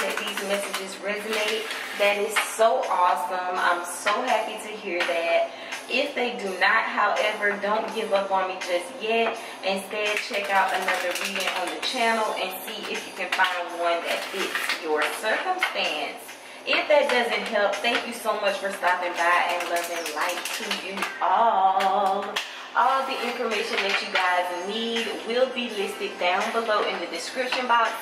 that these messages resonate, that is so awesome. I'm so happy to hear that. If they do not, however, don't give up on me just yet. Instead, check out another reading on the channel and see if you can find one that fits your circumstance. If that doesn't help, thank you so much for stopping by and love and light to you all. All the information that you guys need will be listed down below in the description box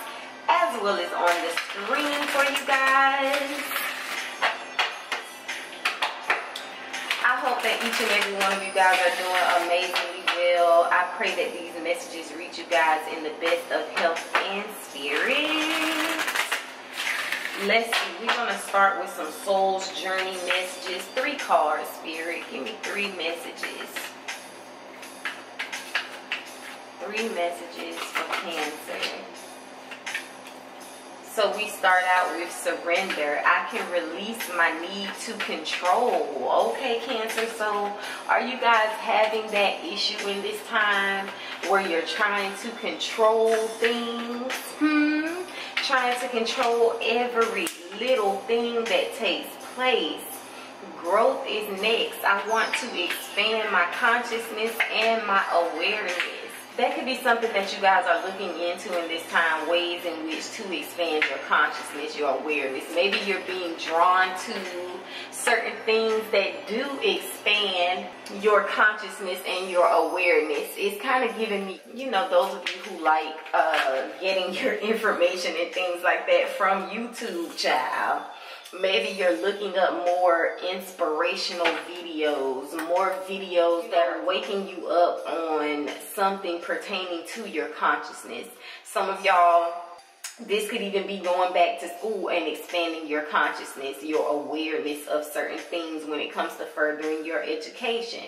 as well as on the screen for you guys. I hope that each and every one of you guys are doing amazingly well. I pray that these messages reach you guys in the best of health and spirit. Let's see. We're going to start with some Soul's Journey messages. Three cards, Spirit. Give me three messages. Three messages for Cancer. So we start out with surrender. I can release my need to control. Okay, Cancer. So are you guys having that issue in this time where you're trying to control things? Hmm? Trying to control every little thing that takes place. Growth is next. I want to expand my consciousness and my awareness that could be something that you guys are looking into in this time ways in which to expand your consciousness your awareness. Maybe you're being drawn to certain things that do expand your consciousness and your awareness. It's kind of giving me you know those of you who like uh, getting your information and things like that from youtube child maybe you're looking up more inspirational videos, more videos that are waking you up on something pertaining to your consciousness. Some of y'all, this could even be going back to school and expanding your consciousness, your awareness of certain things when it comes to furthering your education.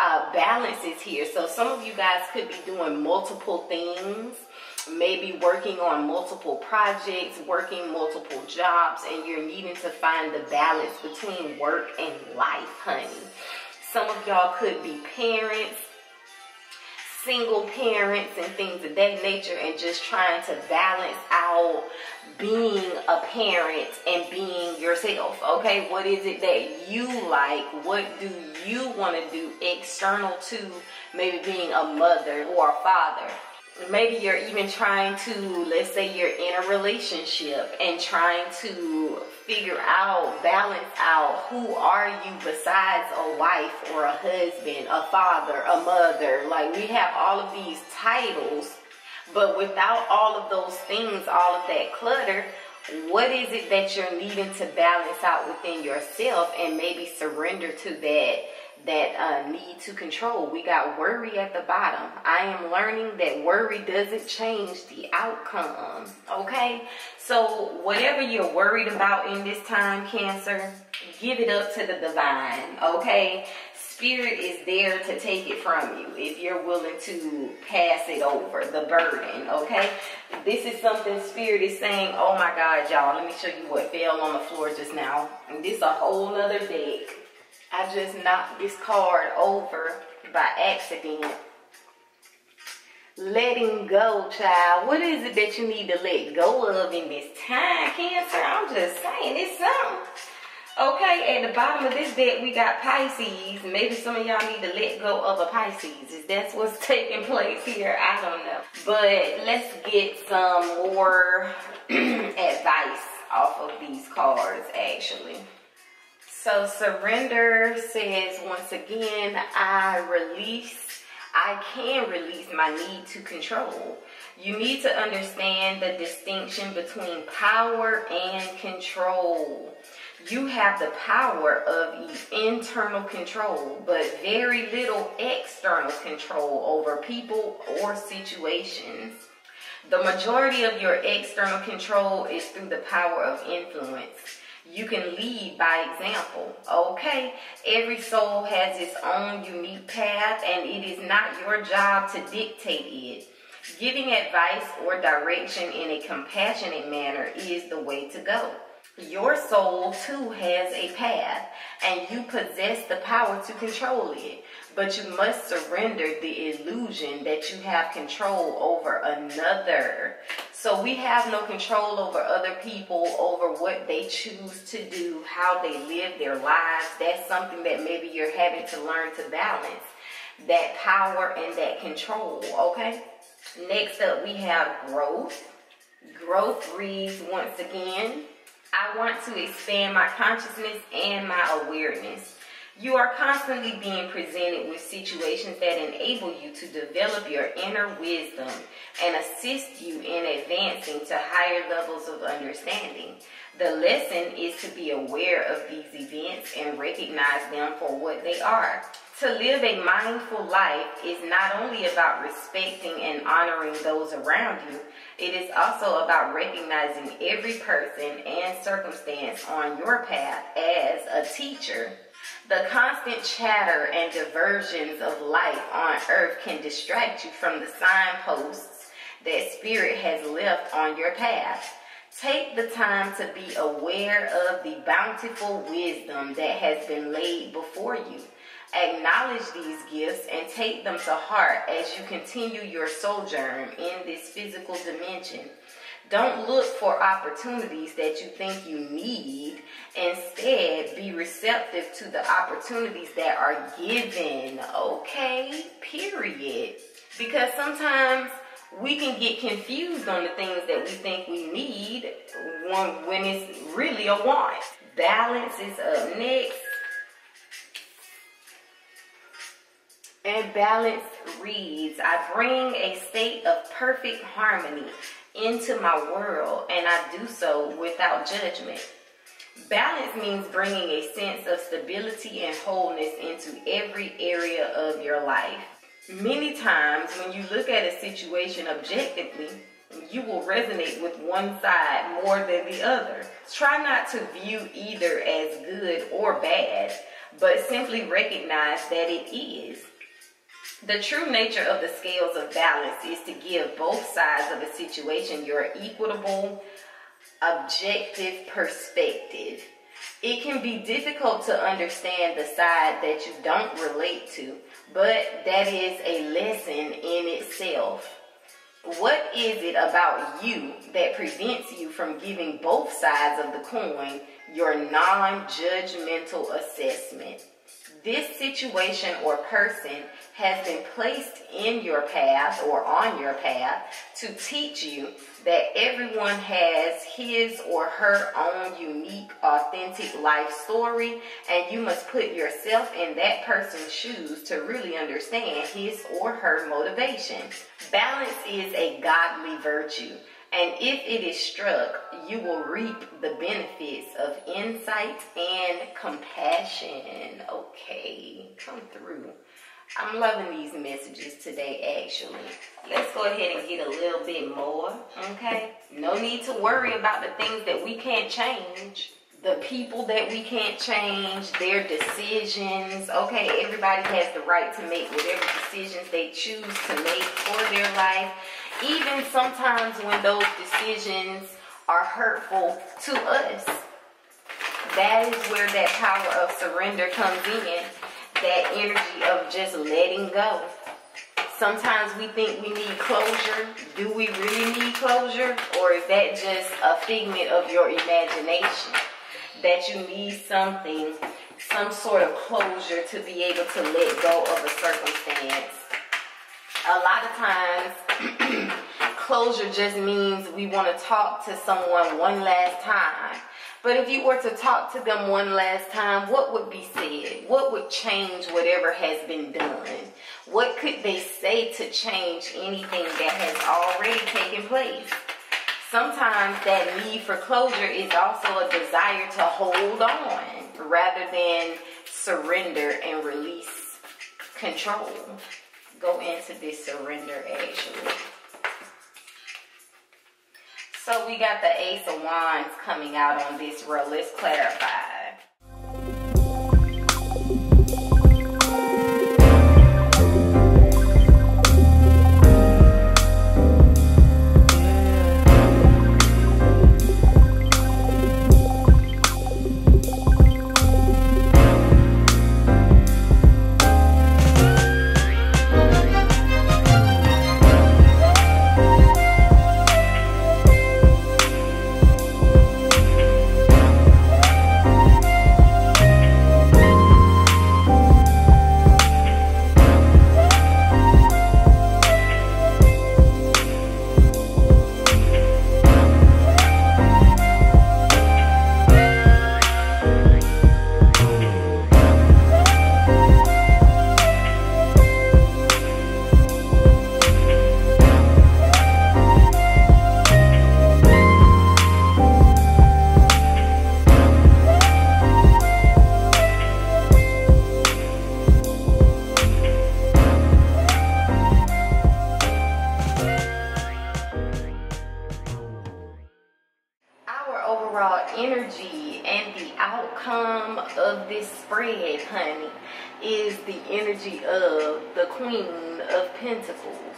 Uh, balance is here. So some of you guys could be doing multiple things maybe working on multiple projects, working multiple jobs, and you're needing to find the balance between work and life, honey. Some of y'all could be parents, single parents, and things of that nature, and just trying to balance out being a parent and being yourself. Okay, what is it that you like? What do you want to do external to maybe being a mother or a father? Maybe you're even trying to let's say you're in a relationship and trying to figure out balance out who are you besides a wife or a husband a father a mother. Like we have all of these titles but without all of those things all of that clutter what is it that you're needing to balance out within yourself and maybe surrender to that that uh, need to control. We got worry at the bottom. I am learning that worry doesn't change the outcome. Okay? So, whatever you're worried about in this time, Cancer, give it up to the divine. Okay? Spirit is there to take it from you if you're willing to pass it over, the burden, okay? This is something Spirit is saying, oh my God, y'all, let me show you what fell on the floor just now. And this a whole nother deck. I just knocked this card over by accident. Letting go, child. What is it that you need to let go of in this time, Cancer? I'm just saying, it's something. Okay, at the bottom of this deck, we got Pisces. Maybe some of y'all need to let go of a Pisces. Is that's what's taking place here? I don't know. But let's get some more advice off of these cards, actually. So surrender says once again, I release, I can release my need to control. You need to understand the distinction between power and control. You have the power of internal control, but very little external control over people or situations. The majority of your external control is through the power of influence You can lead by example, okay? Every soul has its own unique path, and it is not your job to dictate it. Giving advice or direction in a compassionate manner is the way to go. Your soul too has a path, and you possess the power to control it. But you must surrender the illusion that you have control over another. So we have no control over other people, over what they choose to do, how they live their lives. That's something that maybe you're having to learn to balance. That power and that control, okay? Next up, we have growth. Growth reads once again, I want to expand my consciousness and my awareness. You are constantly being presented with situations that enable you to develop your inner wisdom and assist you in advancing to higher levels of understanding. The lesson is to be aware of these events and recognize them for what they are. To live a mindful life is not only about respecting and honoring those around you, it is also about recognizing every person and circumstance on your path as a teacher. The constant chatter and diversions of life on earth can distract you from the signposts that Spirit has left on your path. Take the time to be aware of the bountiful wisdom that has been laid before you. Acknowledge these gifts and take them to heart as you continue your sojourn in this physical dimension. Don't look for opportunities that you think you need. Instead, be receptive to the opportunities that are given. Okay? Period. Because sometimes we can get confused on the things that we think we need when, it's really a want. Balance is up next. And balance reads, I bring a state of perfect harmony into my world, and I do so without judgment. Balance means bringing a sense of stability and wholeness into every area of your life. Many times, when you look at a situation objectively, you will resonate with one side more than the other. Try not to view either as good or bad, but simply recognize that it is. The true nature of the scales of balance is to give both sides of a situation your equitable, objective perspective. It can be difficult to understand the side that you don't relate to, but that is a lesson in itself. What is it about you that prevents you from giving both sides of the coin your non judgmental assessment? This situation or person has been placed in your path or on your path to teach you that everyone has his or her own unique, authentic life story, and you must put yourself in that person's shoes to really understand his or her motivation. Balance is a godly virtue. And if it is struck, you will reap the benefits of insight and compassion. Okay, come through. I'm loving these messages today, actually. Let's go ahead and get a little bit more, okay? No need to worry about the things that we can't change, the people that we can't change, their decisions, okay? Everybody has the right to make whatever decisions they choose to make for their life, even sometimes when those decisions are hurtful to us. That is where that power of surrender comes in that energy of just letting go. Sometimes we think we need closure. Do we really need closure? Or is that just a figment of your imagination? That you need something, some sort of closure to be able to let go of a circumstance. A lot of times, closure just means we want to talk to someone one last time but if you were to talk to them one last time, what would be said? What would change whatever has been done? What could they say to change anything that has already taken place? Sometimes that need for closure is also a desire to hold on rather than surrender and release control. Go into this surrender actually. So we got the Ace of Wands coming out on this row. Let's clarify. Energy of the Queen of Pentacles.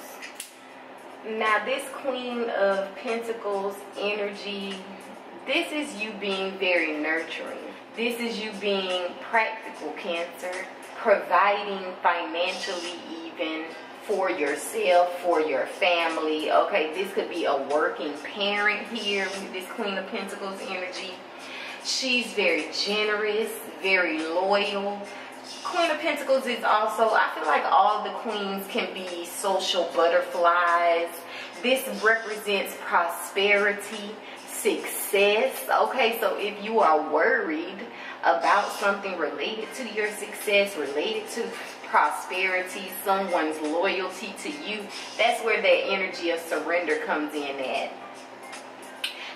Now, this Queen of Pentacles energy, this is you being very nurturing. This is you being practical, Cancer, providing financially even for yourself, for your family. Okay, this could be a working parent here with this Queen of Pentacles energy. She's very generous, very loyal. Queen of Pentacles is also, I feel like all the queens can be social butterflies. This represents prosperity, success. Okay, so if you are worried about something related to your success, related to prosperity, someone's loyalty to you, that's where that energy of surrender comes in at.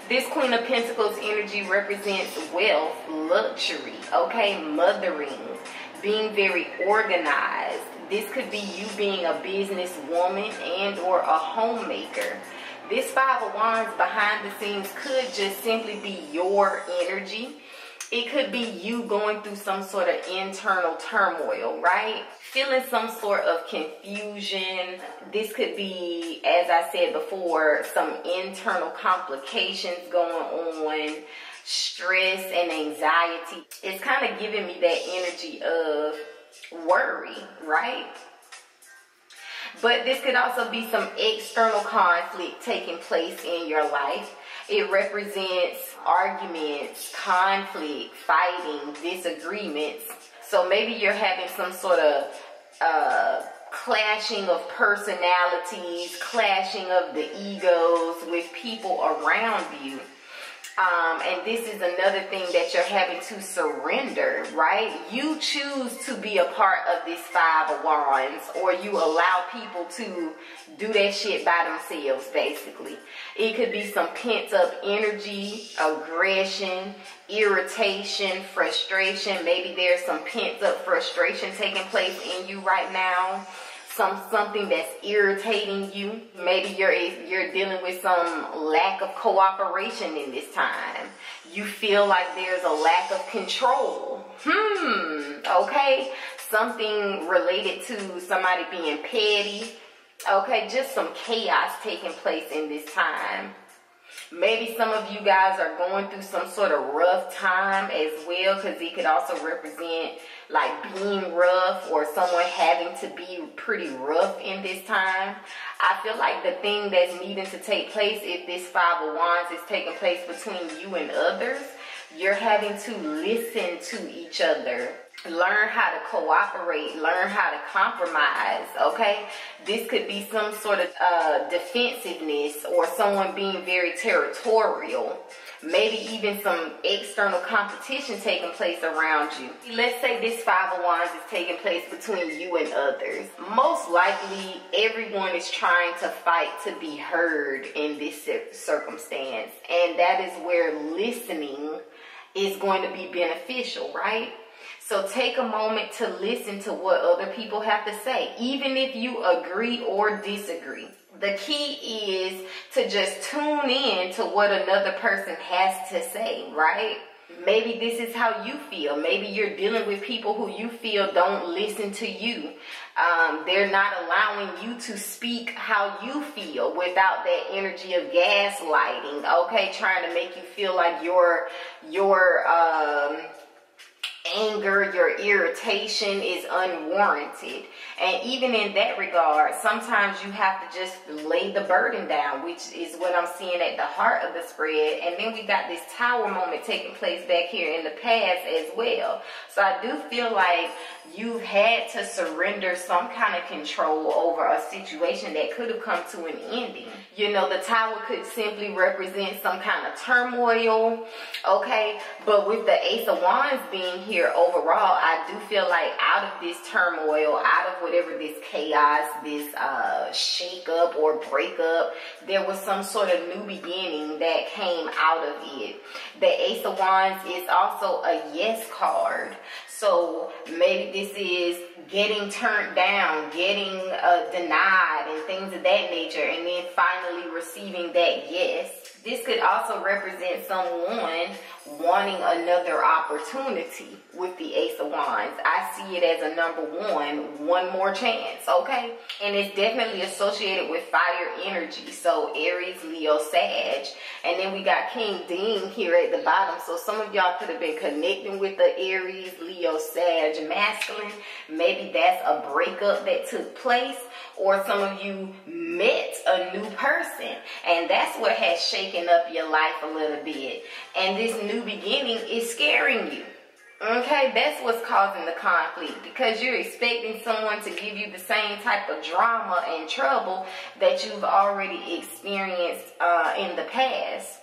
This Queen of Pentacles energy represents wealth, luxury, okay, mothering, being very organized. This could be you being a businesswoman and or a homemaker. This Five of Wands behind the scenes could just simply be your energy it could be you going through some sort of internal turmoil, right? Feeling some sort of confusion. This could be, as I said before, some internal complications going on, stress and anxiety. It's kind of giving me that energy of worry, right? But this could also be some external conflict taking place in your life it represents arguments, conflict, fighting, disagreements. So maybe you're having some sort of uh, clashing of personalities, clashing of the egos with people around you. Um, and this is another thing that you're having to surrender, right? You choose to be a part of this five of wands, or you allow people to do that shit by themselves, basically. It could be some pent up energy, aggression, irritation, frustration. Maybe there's some pent up frustration taking place in you right now some something that's irritating you. Maybe you're you're dealing with some lack of cooperation in this time. You feel like there's a lack of control. Hmm. Okay. Something related to somebody being petty. Okay, just some chaos taking place in this time. Maybe some of you guys are going through some sort of rough time as well because it could also represent like being rough or someone having to be pretty rough in this time. I feel like the thing that's needing to take place if this Five of Wands is taking place between you and others, you're having to listen to each other. Learn how to cooperate. Learn how to compromise okay? This could be some sort of uh, defensiveness or someone being very territorial maybe even some external competition taking place around you. Let's say this five of wands is taking place between you and others. Most likely everyone is trying to fight to be heard in this circumstance. And that is where listening is going to be beneficial right? So take a moment to listen to what other people have to say, even if you agree or disagree. The key is to just tune in to what another person has to say, right? Maybe this is how you feel. Maybe you're dealing with people who you feel don't listen to you. Um, they're not allowing you to speak how you feel without that energy of gaslighting. Okay, trying to make you feel like your your um, anger, your irritation is unwarranted. And even in that regard, sometimes you have to just lay the burden down, which is what I'm seeing at the heart of the spread. And then we got this tower moment taking place back here in the past as well. So I do feel like you've had to surrender some kind of control over a situation that could have come to an ending. You know, the tower could simply represent some kind of turmoil, okay? But with the Ace of Wands being here overall, I do feel like out of this turmoil, out of whatever this chaos, this uh, shake up or breakup, there was some sort of new beginning that came out of it. The Ace of Wands is also a yes card. So maybe this is getting turned down, getting uh, denied, and things of that nature, and then finally receiving that yes. This could also represent someone wanting another opportunity with the Ace of Wands. I see it as a number one, one more chance, okay? And it's definitely associated with fire energy. So Aries, Leo, Sag. And then we got King Dean here at the bottom. So some of y'all could have been connecting with the Aries, Leo, Sag, masculine. Maybe that's a breakup that took place. Or some of you met a new person. And that's what has shaken up your life a little bit. And this new beginning is scaring you. Okay, that's what's causing the conflict because you're expecting someone to give you the same type of drama and trouble that you've already experienced uh, in the past.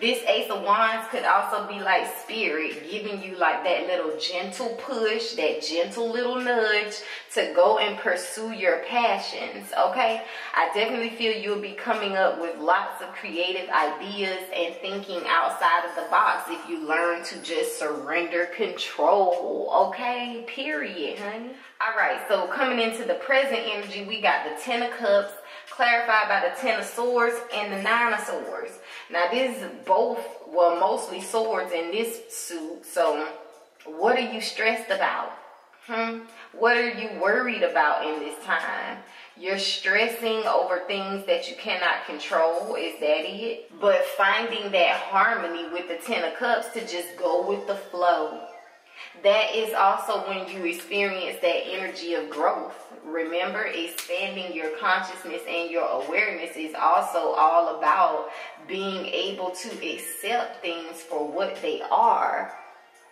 This Ace of Wands could also be like spirit giving you like that little gentle push, that gentle little nudge to go and pursue your passions, okay? I definitely feel you'll be coming up with lots of creative ideas and thinking outside of the box if you learn to just surrender control, okay? Period, honey. All right, so coming into the present energy, we got the Ten of Cups, clarified by the Ten of Swords and the Nine of Swords. Now, this is both, well, mostly swords in this suit. So, what are you stressed about? Hmm? What are you worried about in this time? You're stressing over things that you cannot control. Is that it? But finding that harmony with the Ten of Cups to just go with the flow. That is also when you experience that energy of growth. Remember, expanding your consciousness and your awareness is also all about being able to accept things for what they are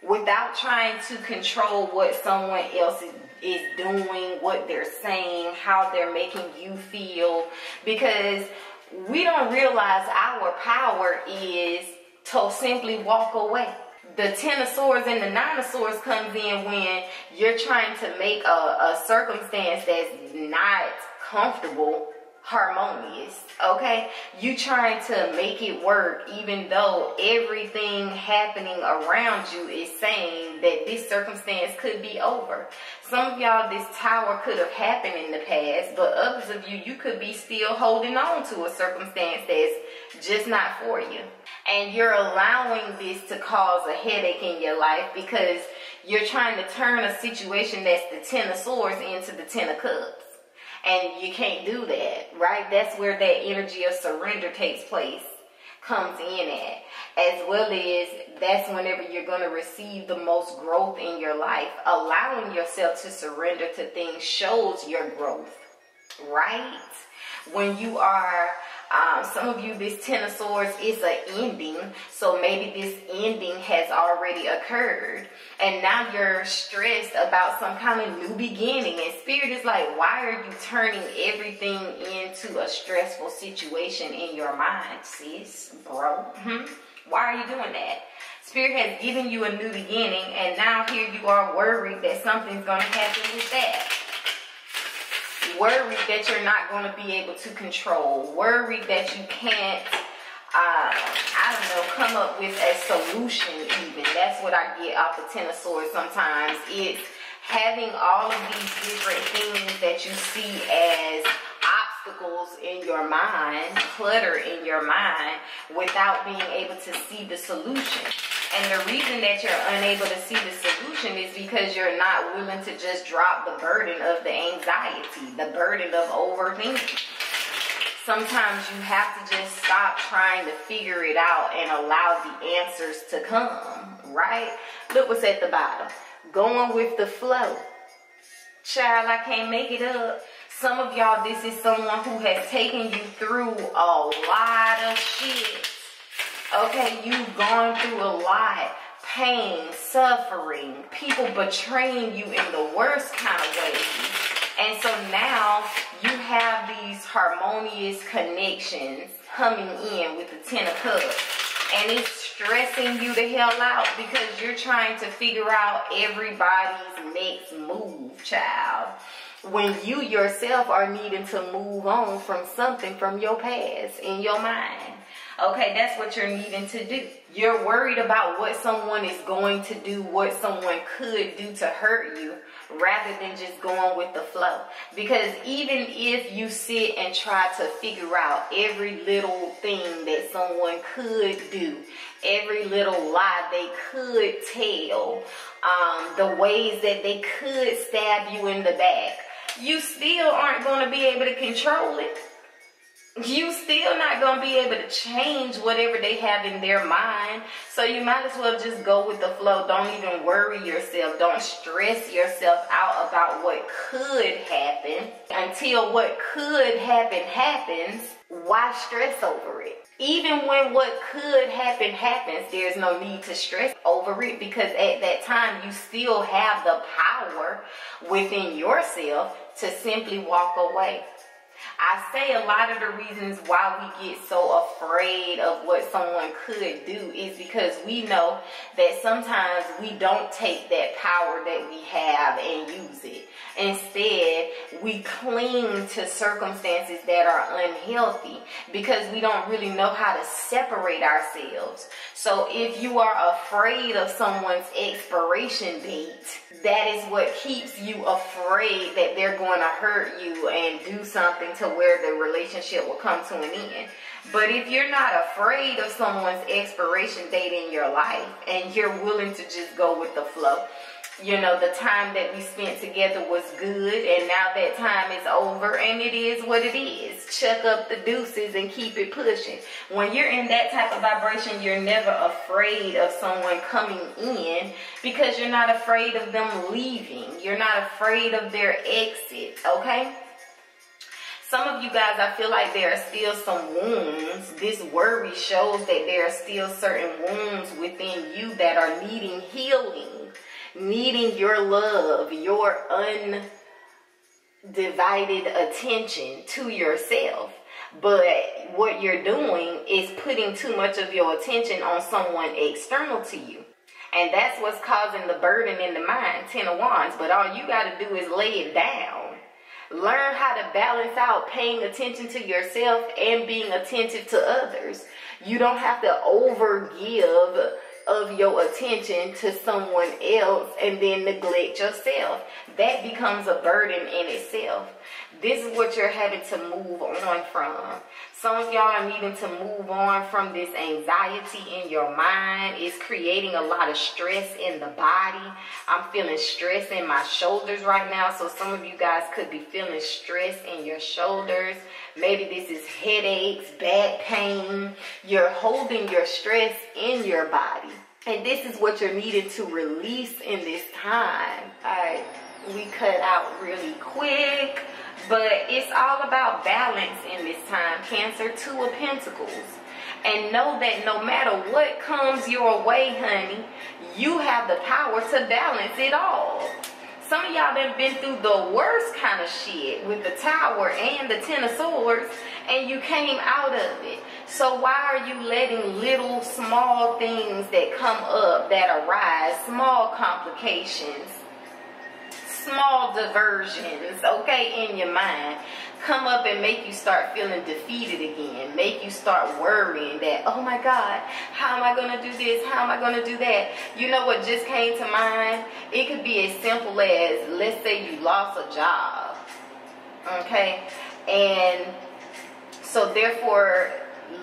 without trying to control what someone else is, doing, what they're saying, how they're making you feel. Because we don't realize our power is to simply walk away the ten of swords and the nine of swords comes in when you're trying to make a, a circumstance that's not comfortable harmonious okay? You trying to make it work even though everything happening around you is saying that this circumstance could be over. Some of y'all this tower could have happened in the past but others of you you could be still holding on to a circumstance that's just not for you and you're allowing this to cause a headache in your life because you're trying to turn a situation that's the ten of swords into the ten of cups and you can't do that, right? That's where that energy of surrender takes place, comes in at. As well as that's whenever you're going to receive the most growth in your life. Allowing yourself to surrender to things shows your growth, right? When you are um, some of you, this Ten of Swords is an ending. So maybe this ending has already occurred. And now you're stressed about some kind of new beginning. And Spirit is like, why are you turning everything into a stressful situation in your mind, sis, bro? Hmm? Why are you doing that? Spirit has given you a new beginning, and now here you are worried that something's going to happen with that worried that you're not going to be able to control, worried that you can't uh, I don't know, come up with a solution even. That's what I get off the Ten of Swords sometimes. It's having all of these different things that you see as obstacles in your mind, clutter in your mind, without being able to see the solution. And the reason that you're unable to see the solution is because you're not willing to just drop the burden of the anxiety, the burden of overthinking sometimes you have to just stop trying to figure it out and allow the answers to come, right? Look what's at the bottom. Going with the flow. Child, I can't make it up. Some of y'all, this is someone who has taken you through a lot of shit. Okay, you've gone through a lot. Pain, suffering, people betraying you in the worst kind of ways and so now you have these harmonious connections coming in with the Ten of Cups. And it's stressing you the hell out because you're trying to figure out everybody's next move, child. When you yourself are needing to move on from something from your past in your mind. Okay, that's what you're needing to do. You're worried about what someone is going to do, what someone could do to hurt you rather than just going with the flow. Because even if you sit and try to figure out every little thing that someone could do, every little lie they could tell, um, the ways that they could stab you in the back, you still aren't going to be able to control it you still not going to be able to change whatever they have in their mind. So you might as well just go with the flow. Don't even worry yourself. Don't stress yourself out about what could happen. Until what could happen happens, why stress over it? Even when what could happen happens, there's no need to stress over it because at that time you still have the power within yourself to simply walk away. I say a lot of the reasons why we get so afraid of what someone could do is because we know that sometimes we don't take that power that we have and use it. Instead, we cling to circumstances that are unhealthy because we don't really know how to separate ourselves. So if you are afraid of someone's expiration date, that is what keeps you afraid that they're going to hurt you and do something to where the relationship will come to an end. But if you're not afraid of someone's expiration date in your life and you're willing to just go with the flow, you know, the time that we spent together was good and now that time is over and it is what it is. Chuck up the deuces and keep it pushing. When you're in that type of vibration, you're never afraid of someone coming in because you're not afraid of them leaving. You're not afraid of their exit, okay? Some of you guys, I feel like there are still some wounds. This worry shows that there are still certain wounds within you that are needing healing needing your love, your undivided attention to yourself. But what you're doing is putting too much of your attention on someone external to you. And that's what's causing the burden in the mind, Ten of Wands. But all you got to do is lay it down. Learn how to balance out paying attention to yourself and being attentive to others. You don't have to overgive of your attention to someone else and then neglect yourself. That becomes a burden in itself. This is what you're having to move on from. Some of y'all are needing to move on from this anxiety in your mind. It's creating a lot of stress in the body. I'm feeling stress in my shoulders right now. So some of you guys could be feeling stress in your shoulders. Maybe this is headaches, back pain. You're holding your stress in your body. And this is what you're needed to release in this time. All right, we cut out really quick. But it's all about balance in this time. Cancer, Two of Pentacles. And know that no matter what comes your way, honey, you have the power to balance it all. Some of y'all done been through the worst kind of shit with the tower and the ten of swords and you came out of it. So why are you letting little small things that come up, that arise, small complications, small diversions, okay, in your mind come up and make you start feeling defeated again, make you start worrying that, oh my God, how am I going to do this? How am I going to do that? You know what just came to mind? It could be as simple as, let's say you lost a job, okay? And so therefore,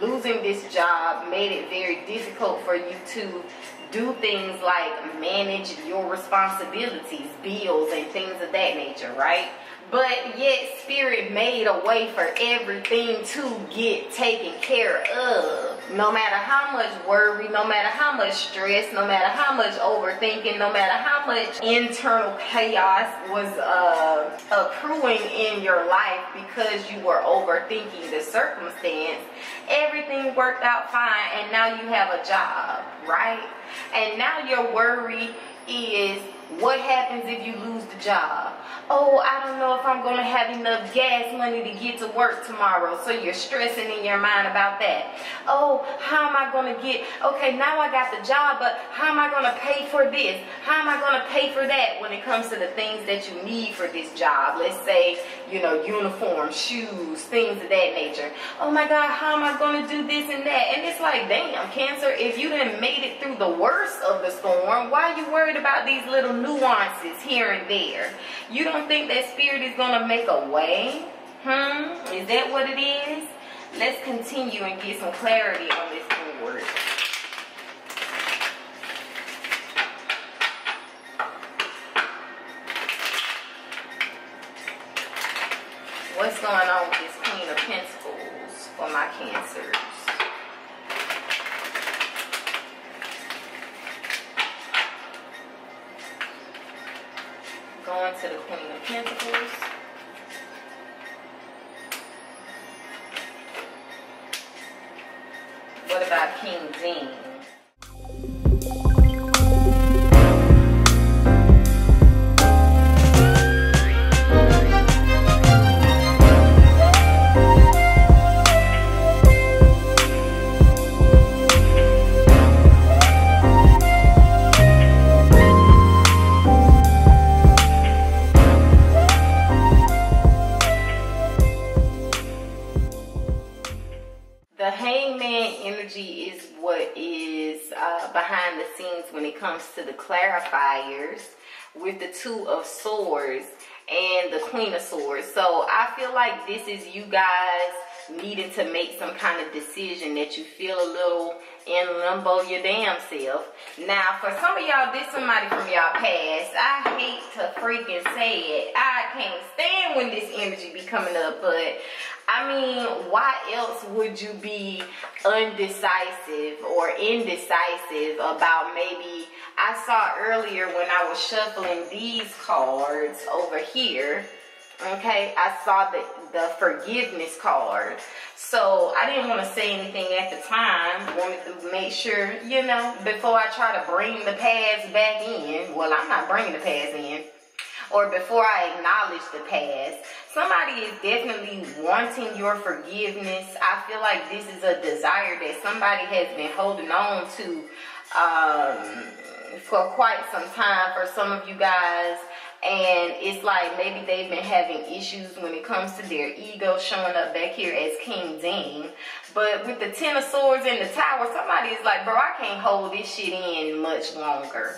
losing this job made it very difficult for you to do things like manage your responsibilities, bills, and things of that nature, right? But yet spirit made a way for everything to get taken care of. No matter how much worry, no matter how much stress, no matter how much overthinking, no matter how much internal chaos was uh, accruing in your life because you were overthinking the circumstance, everything worked out fine and now you have a job, right? And now your worry is what happens if you lose the job? Oh, I don't know if I'm going to have enough gas money to get to work tomorrow. So you're stressing in your mind about that. Oh, how am I going to get, okay, now I got the job, but how am I going to pay for this? How am I going to pay for that when it comes to the things that you need for this job? Let's say, you know, uniform, shoes, things of that nature. Oh my God, how am I going to do this and that? And it's like, damn, Cancer, if you didn't made it through the worst of the storm, why are you worried about these little nuances here and there. You don't think that spirit is going to make a way? Hmm? Is that what it is? Let's continue and get some clarity on this board. What's going on with this Queen of Pentacles for my Cancers? To the Queen of Pentacles. What about King Dean? Like this is you guys needing to make some kind of decision that you feel a little in limbo your damn self. Now, for some of y'all, this somebody from y'all past. I hate to freaking say it. I can't stand when this energy be coming up, but I mean, why else would you be undecisive or indecisive about maybe I saw earlier when I was shuffling these cards over here okay i saw the the forgiveness card. So i didn't want to say anything at the time. Wanted to make sure you know before i try to bring the past back in. Well i'm not bringing the past in. Or before i acknowledge the past. Somebody is definitely wanting your forgiveness. I feel like this is a desire that somebody has been holding on to um, for quite some time for some of you guys and it's like maybe they've been having issues when it comes to their ego showing up back here as King Dean. But with the Ten of Swords in the Tower, somebody is like, bro, I can't hold this shit in much longer.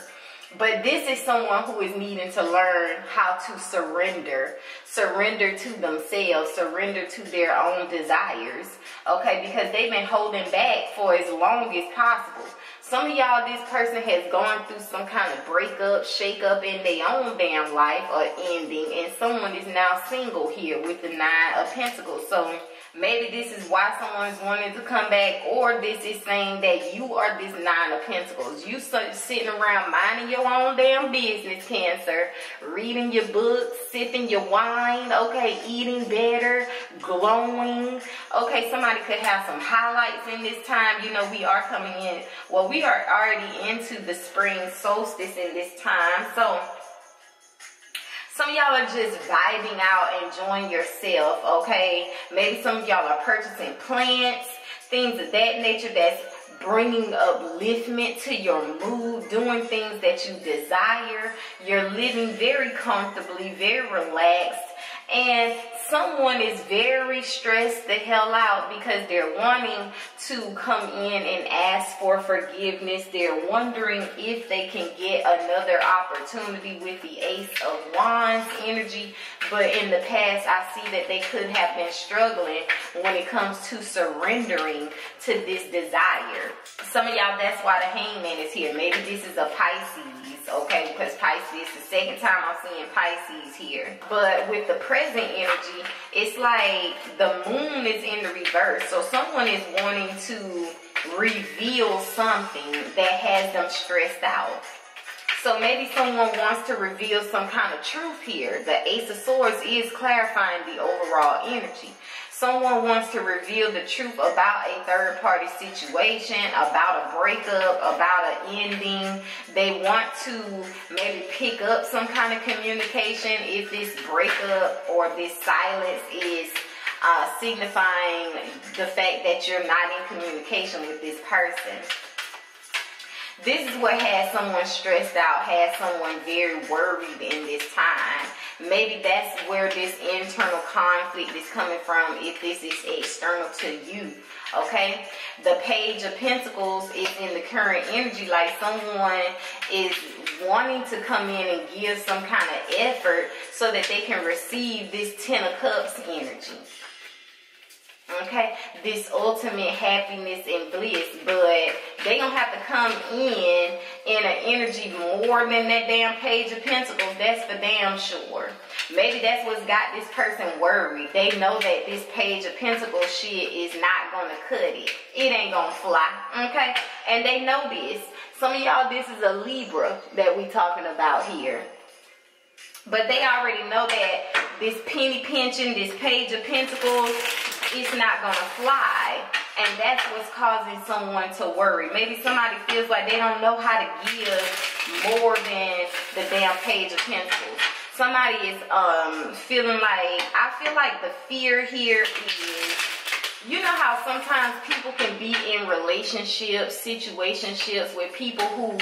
But this is someone who is needing to learn how to surrender. Surrender to themselves. Surrender to their own desires. Okay, because they've been holding back for as long as possible. Some of y'all, this person has gone through some kind of breakup, shakeup in their own damn life or ending. And someone is now single here with the Nine of Pentacles. So maybe this is why someone's wanting to come back. Or this is saying that you are this Nine of Pentacles. You sitting around minding your own damn business, Cancer. Reading your books, sipping your wine. Okay, eating better, glowing. Okay, somebody could have some highlights in this time. You know, we are coming in. Well, we are already into the spring solstice in this time. So some of y'all are just vibing out, enjoying yourself, okay? Maybe some of y'all are purchasing plants, things of that nature that's bringing upliftment to your mood, doing things that you desire. You're living very comfortably, very relaxed. And someone is very stressed the hell out because they're wanting to come in and ask for forgiveness. They're wondering if they can get another opportunity with the Ace of Wands energy. But in the past, I see that they could have been struggling when it comes to surrendering to this desire. Some of y'all, that's why the hangman is here. Maybe this is a Pisces, okay? Because Pisces, the second time I'm seeing Pisces here. But with the present energy, it's like the moon is in the reverse. So someone is wanting to reveal something that has them stressed out. So maybe someone wants to reveal some kind of truth here. The Ace of Swords is clarifying the overall energy. Someone wants to reveal the truth about a third party situation, about a breakup, about an ending. They want to maybe pick up some kind of communication if this breakup or this silence is uh, signifying the fact that you're not in communication with this person. This is what has someone stressed out, has someone very worried in this time maybe that's where this internal conflict is coming from if this is external to you okay? The page of pentacles is in the current energy like someone is wanting to come in and give some kind of effort so that they can receive this ten of cups energy okay this ultimate happiness and bliss but they gonna have to come in in an energy more than that damn page of pentacles that's for damn sure. Maybe that's what's got this person worried. They know that this page of pentacles shit is not gonna cut it. It ain't gonna fly okay? And they know this. Some of y'all this is a libra that we talking about here. But they already know that this penny pinching, this page of pentacles, it's not going to fly. And that's what's causing someone to worry. Maybe somebody feels like they don't know how to give more than the damn page of pentacles. Somebody is um, feeling like, I feel like the fear here is, you know how sometimes people can be in relationships, situationships with people who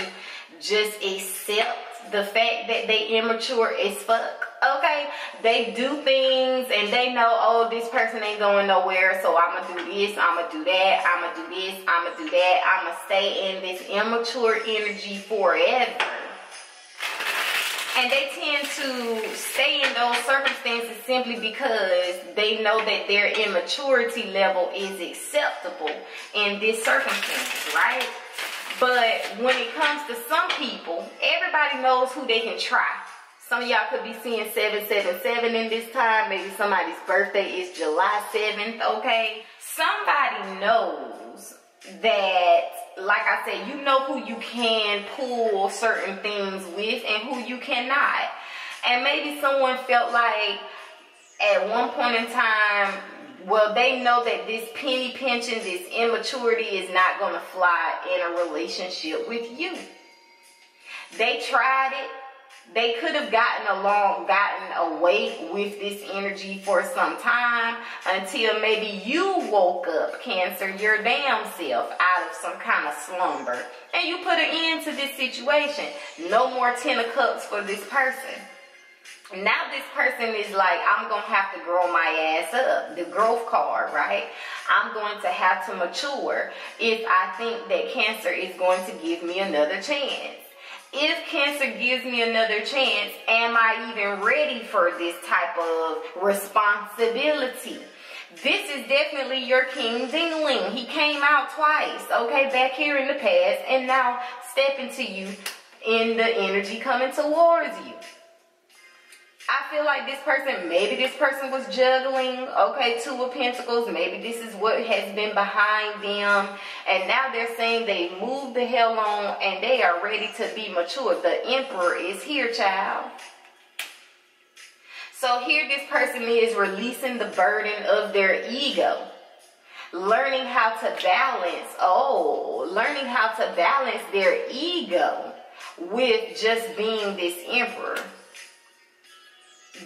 just accept the fact that they immature as fuck okay they do things and they know oh this person ain't going nowhere so i'm gonna do this i'm gonna do that i'm gonna do this i'm gonna do that. I'm gonna stay in this immature energy forever. And they tend to stay in those circumstances simply because they know that their immaturity level is acceptable in this circumstance right? But when it comes to some people everybody knows who they can try some of y'all could be seeing 777 in this time. Maybe somebody's birthday is July 7th, okay? Somebody knows that, like I said, you know who you can pull certain things with and who you cannot. And maybe someone felt like at one point in time, well, they know that this penny pinching, this immaturity is not going to fly in a relationship with you. They tried it they could have gotten along, gotten away with this energy for some time until maybe you woke up, Cancer, your damn self out of some kind of slumber. And you put an end to this situation. No more Ten of Cups for this person. Now this person is like, I'm going to have to grow my ass up. The growth card, right? I'm going to have to mature if I think that Cancer is going to give me another chance if cancer gives me another chance, am I even ready for this type of responsibility? This is definitely your King Dingling. He came out twice, okay, back here in the past, and now stepping to you in the energy coming towards you. I feel like this person, maybe this person was juggling, okay, two of pentacles. Maybe this is what has been behind them. And now they're saying they moved the hell on and they are ready to be mature. The emperor is here, child. So here this person is releasing the burden of their ego. Learning how to balance, oh, learning how to balance their ego with just being this emperor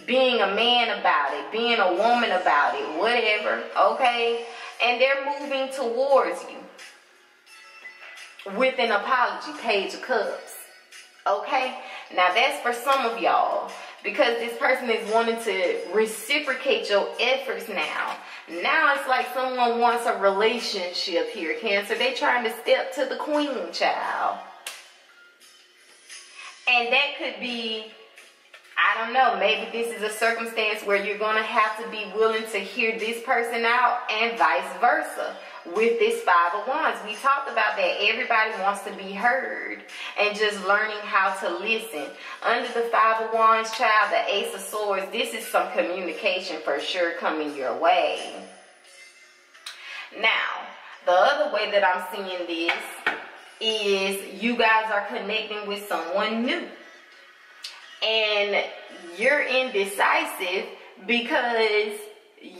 being a man about it, being a woman about it, whatever, okay? And they're moving towards you. with an apology, page of cups. Okay? Now that's for some of y'all because this person is wanting to reciprocate your efforts now. Now it's like someone wants a relationship here, Cancer. They trying to step to the queen child. And that could be, I don't know, maybe this is a circumstance where you're going to have to be willing to hear this person out and vice versa with this five of wands. We talked about that. Everybody wants to be heard and just learning how to listen. Under the five of wands child the ace of swords this is some communication for sure coming your way. Now the other way that i'm seeing this is you guys are connecting with someone new and you're indecisive because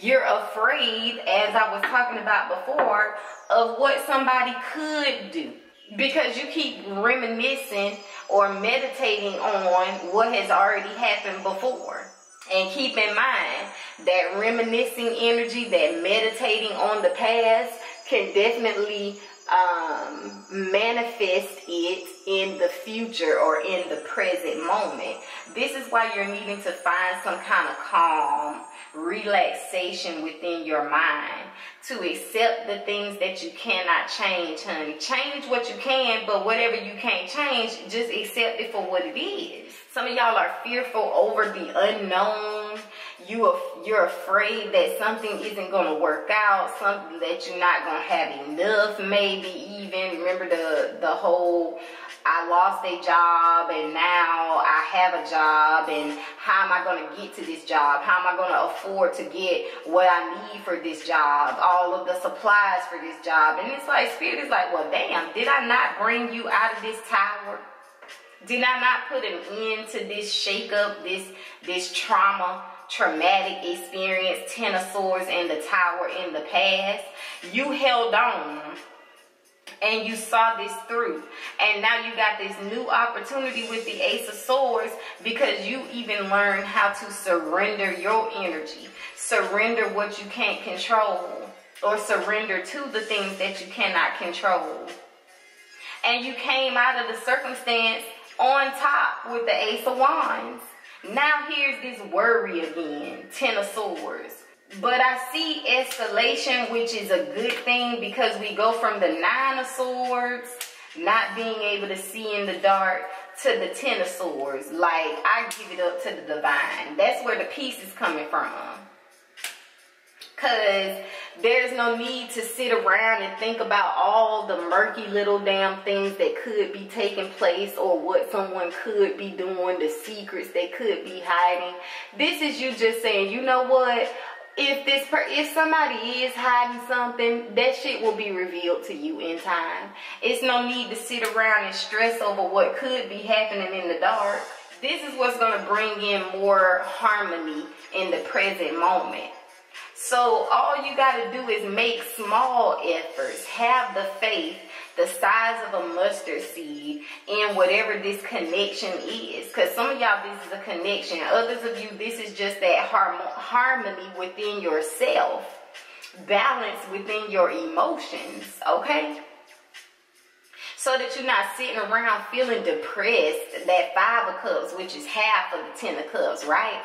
you're afraid, as I was talking about before, of what somebody could do. Because you keep reminiscing or meditating on what has already happened before. And keep in mind that reminiscing energy, that meditating on the past can definitely um, manifest it in the future or in the present moment. This is why you're needing to find some kind of calm, relaxation within your mind to accept the things that you cannot change, honey. Change what you can, but whatever you can't change, just accept it for what it is. Some of y'all are fearful over the unknown. You are, you're afraid that something isn't going to work out, something that you're not going to have enough, maybe even. Remember the, the whole I lost a job and now I have a job and how am I going to get to this job? How am I going to afford to get what I need for this job? All of the supplies for this job. And it's like, Spirit is like, well, damn, did I not bring you out of this tower? Did I not put an end to this shakeup, this, this trauma, traumatic experience, Ten of Swords and the tower in the past? You held on and you saw this through. And now you got this new opportunity with the Ace of Swords because you even learned how to surrender your energy, surrender what you can't control, or surrender to the things that you cannot control. And you came out of the circumstance on top with the Ace of Wands. Now here's this worry again, Ten of Swords. But I see escalation, which is a good thing because we go from the Nine of Swords, not being able to see in the dark, to the Ten of Swords. Like, I give it up to the divine. That's where the peace is coming from. Because there's no need to sit around and think about all the murky little damn things that could be taking place or what someone could be doing, the secrets they could be hiding. This is you just saying, you know what? If this per if somebody is hiding something, that shit will be revealed to you in time. It's no need to sit around and stress over what could be happening in the dark. This is what's going to bring in more harmony in the present moment. So all you got to do is make small efforts. Have the faith the size of a mustard seed and whatever this connection is. Because some of y'all, this is a connection. Others of you, this is just that harmony within yourself, balance within your emotions, okay? So that you're not sitting around feeling depressed. That five of cups, which is half of the ten of cups, right?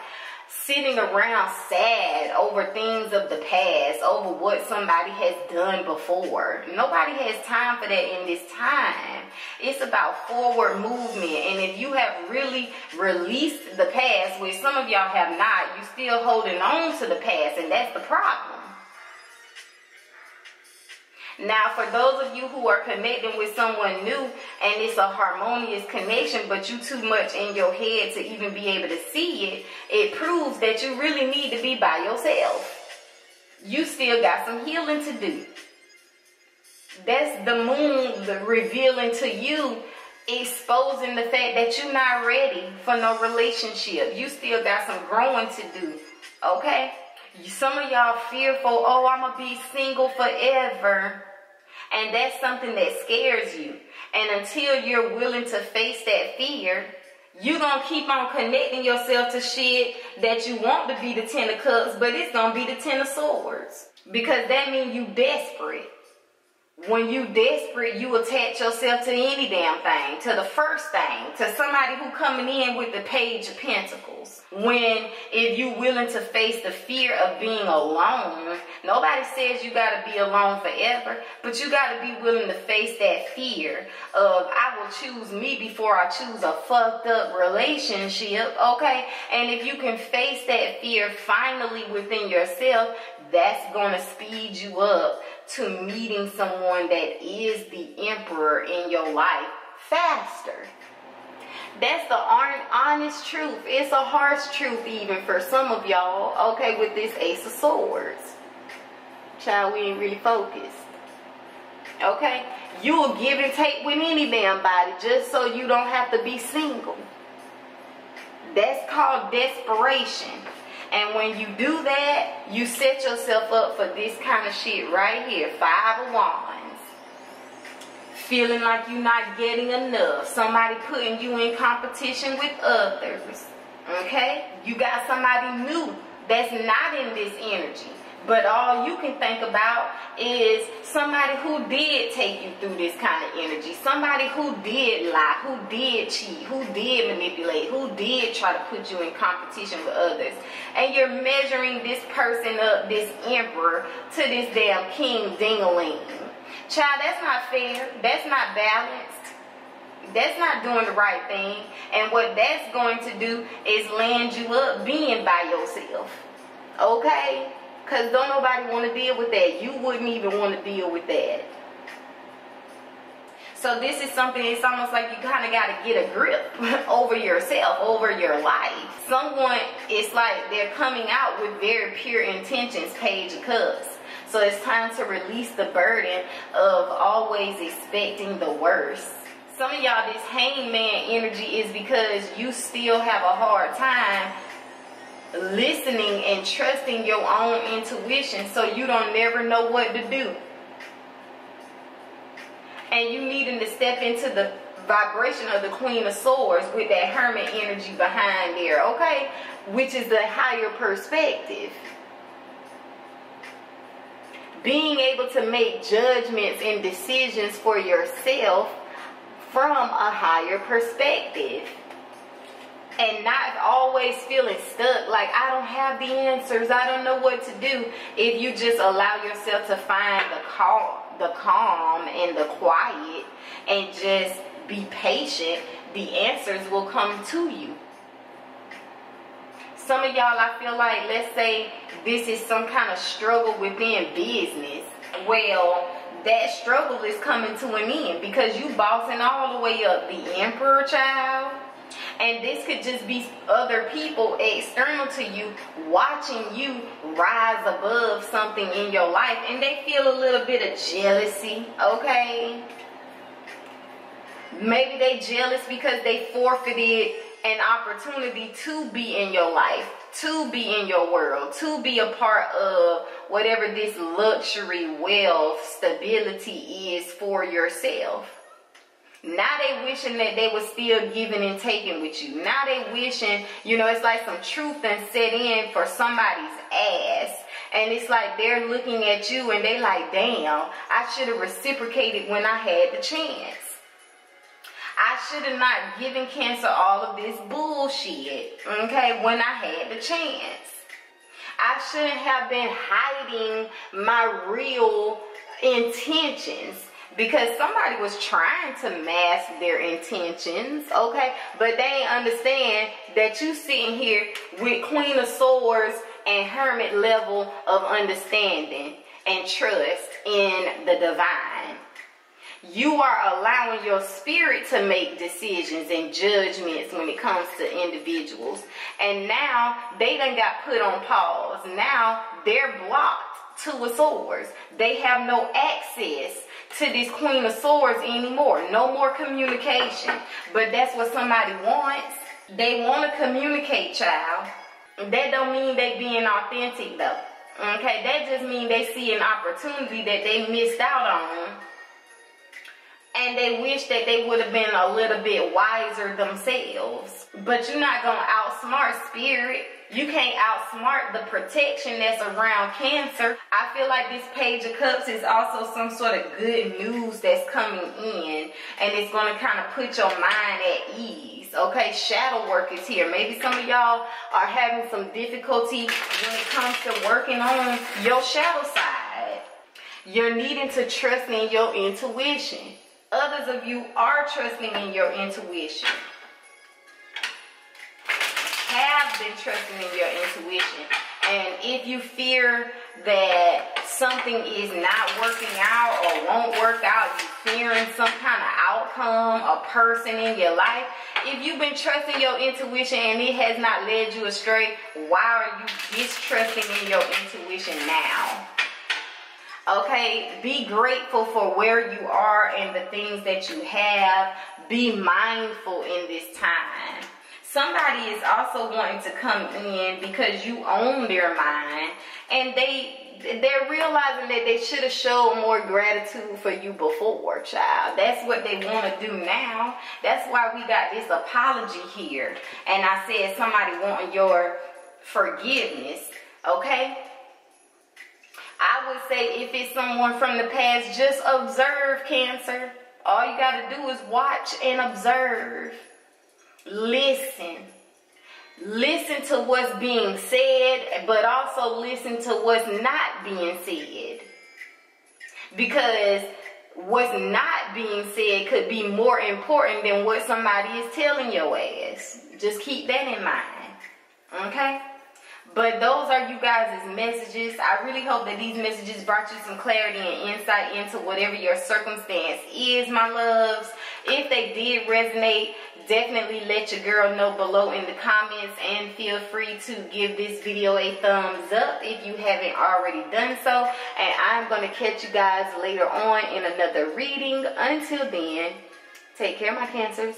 Sitting around sad over things of the past, over what somebody has done before. Nobody has time for that in this time. It's about forward movement. And if you have really released the past, which some of y'all have not, you're still holding on to the past, and that's the problem. Now, for those of you who are connecting with someone new and it's a harmonious connection, but you too much in your head to even be able to see it, it proves that you really need to be by yourself. You still got some healing to do. That's the moon revealing to you, exposing the fact that you're not ready for no relationship. You still got some growing to do. Okay? Some of y'all fearful, oh, I'm going to be single forever. And that's something that scares you. And until you're willing to face that fear, you're going to keep on connecting yourself to shit that you want to be the Ten of Cups, but it's going to be the Ten of Swords. Because that means you desperate. When you desperate, you attach yourself to any damn thing, to the first thing, to somebody who coming in with the page of pentacles. When if you willing to face the fear of being alone, nobody says you gotta be alone forever, but you gotta be willing to face that fear of I will choose me before I choose a fucked up relationship, okay? And if you can face that fear finally within yourself, that's gonna speed you up to meeting someone that is the emperor in your life faster. That's the honest truth. It's a harsh truth even for some of y'all, okay, with this Ace of Swords. Child, we ain't really focused. Okay? You will give and take with any damn body just so you don't have to be single. That's called desperation. And when you do that, you set yourself up for this kind of shit right here. Five of Wands. Feeling like you're not getting enough. Somebody putting you in competition with others. Okay? You got somebody new that's not in this energy. But all you can think about is somebody who did take you through this kind of energy. Somebody who did lie, who did cheat, who did manipulate, who did try to put you in competition with others. And you're measuring this person up, this emperor, to this damn king dingaling. Child, that's not fair. That's not balanced. That's not doing the right thing. And what that's going to do is land you up being by yourself. Okay? Because don't nobody want to deal with that. You wouldn't even want to deal with that. So this is something, it's almost like you kind of got to get a grip over yourself, over your life. Someone, it's like they're coming out with very pure intentions, page of cups. So it's time to release the burden of always expecting the worst. Some of y'all, this hangman energy is because you still have a hard time listening and trusting your own intuition so you don't never know what to do. And you needing to step into the vibration of the Queen of Swords with that Hermit energy behind there, okay? Which is the higher perspective. Being able to make judgments and decisions for yourself from a higher perspective and not always feeling stuck like I don't have the answers, I don't know what to do. If you just allow yourself to find the calm, the calm and the quiet and just be patient, the answers will come to you. Some of y'all, I feel like, let's say this is some kind of struggle within business. Well, that struggle is coming to an end because you bossing all the way up the emperor child and this could just be other people external to you watching you rise above something in your life and they feel a little bit of jealousy, okay? Maybe they jealous because they forfeited an opportunity to be in your life, to be in your world, to be a part of whatever this luxury, wealth, stability is for yourself. Now they wishing that they were still giving and taking with you. Now they wishing, you know, it's like some truth and set in for somebody's ass. And it's like they're looking at you and they like, damn, I should have reciprocated when I had the chance. I should have not given Cancer all of this bullshit, okay, when I had the chance. I shouldn't have been hiding my real intentions because somebody was trying to mask their intentions, okay? But they understand that you sitting here with Queen of Swords and Hermit level of understanding and trust in the divine. You are allowing your spirit to make decisions and judgments when it comes to individuals. And now they done got put on pause. Now they're blocked two of swords. They have no access to this Queen of Swords anymore. No more communication. But that's what somebody wants. They want to communicate, child. That don't mean they being authentic though. Okay, that just mean they see an opportunity that they missed out on. And they wish that they would have been a little bit wiser themselves. But you're not going to outsmart spirit. You can't outsmart the protection that's around cancer. I feel like this page of cups is also some sort of good news that's coming in and it's going to kind of put your mind at ease. Okay, shadow work is here. Maybe some of y'all are having some difficulty when it comes to working on your shadow side. You're needing to trust in your intuition. Others of you are trusting in your intuition have been trusting in your intuition. And if you fear that something is not working out or won't work out, you're fearing some kind of outcome, a person in your life, if you've been trusting your intuition and it has not led you astray, why are you distrusting in your intuition now? Okay, be grateful for where you are and the things that you have. Be mindful in this time somebody is also wanting to come in because you own their mind and they they're realizing that they should have showed more gratitude for you before, child. That's what they want to do now. That's why we got this apology here. And I said somebody wanting your forgiveness, okay? I would say if it's someone from the past, just observe cancer. All you got to do is watch and observe. Listen. Listen to what's being said, but also listen to what's not being said. Because what's not being said could be more important than what somebody is telling your ass. Just keep that in mind. Okay? But those are you guys' messages. I really hope that these messages brought you some clarity and insight into whatever your circumstance is, my loves. If they did resonate, definitely let your girl know below in the comments and feel free to give this video a thumbs up if you haven't already done so. And I'm going to catch you guys later on in another reading. Until then, take care, my cancers.